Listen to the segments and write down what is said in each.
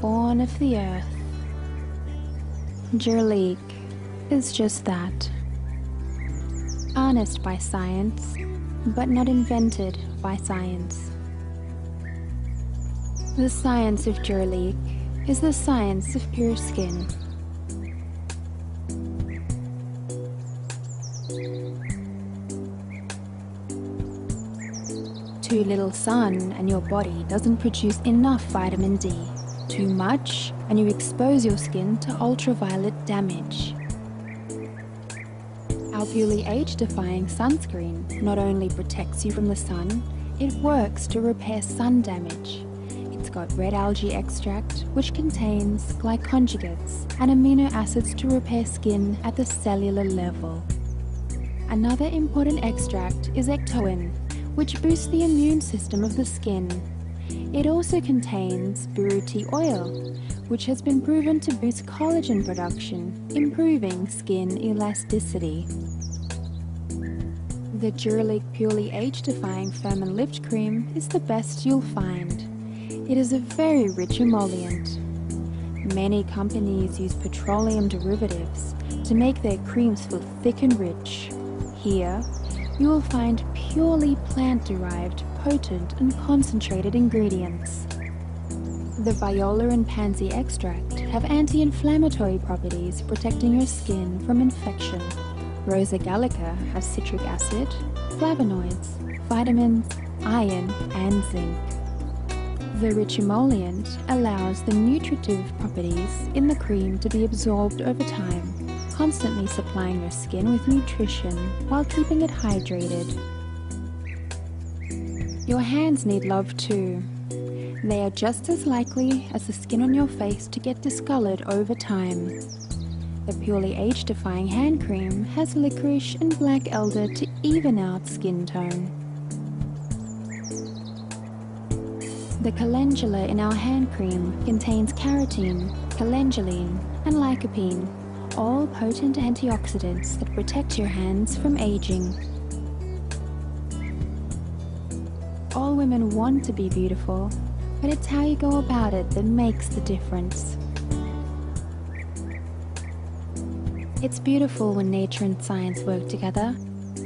born of the earth. Jurlique is just that. Harnessed by science, but not invented by science. The science of Jurlique is the science of pure skin. Too little sun and your body doesn't produce enough vitamin D. Too much and you expose your skin to ultraviolet damage. Our purely age-defying sunscreen not only protects you from the sun, it works to repair sun damage. It's got red algae extract, which contains glyconjugates and amino acids to repair skin at the cellular level. Another important extract is ectoin, which boosts the immune system of the skin. It also contains Buriti oil, which has been proven to boost collagen production, improving skin elasticity. The Jurlique Purely Age-Defying Firm and Lift Cream is the best you'll find. It is a very rich emollient. Many companies use petroleum derivatives to make their creams feel thick and rich. Here, you will find purely plant-derived, potent and concentrated ingredients. The viola and pansy extract have anti-inflammatory properties protecting your skin from infection. Rosa gallica has citric acid, flavonoids, vitamins, iron and zinc. The rich emollient allows the nutritive properties in the cream to be absorbed over time constantly supplying your skin with nutrition while keeping it hydrated. Your hands need love too. They are just as likely as the skin on your face to get discolored over time. The purely age-defying hand cream has licorice and black elder to even out skin tone. The calendula in our hand cream contains carotene, calenduline, and lycopene, all potent antioxidants that protect your hands from aging. Women want to be beautiful, but it's how you go about it that makes the difference. It's beautiful when nature and science work together.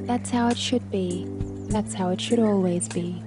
That's how it should be. That's how it should always be.